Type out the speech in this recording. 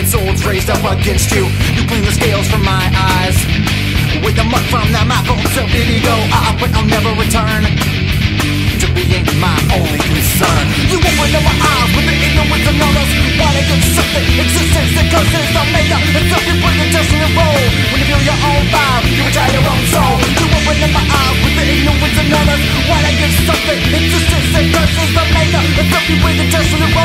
swords raised up against you. You clean the scales from my eyes. With the mud from that mouth, oh, so did he go up, but I'll never return to being my only concern. You open up my eyes with the ignorance of others. Why they stop the existence that curses the maker. And some you bring and destiny roll. When you feel your own vibe, you betray your own soul. You open up my eyes with the ignorance of others. Why they stop the existence that curses the maker. And some you bring the destiny roll.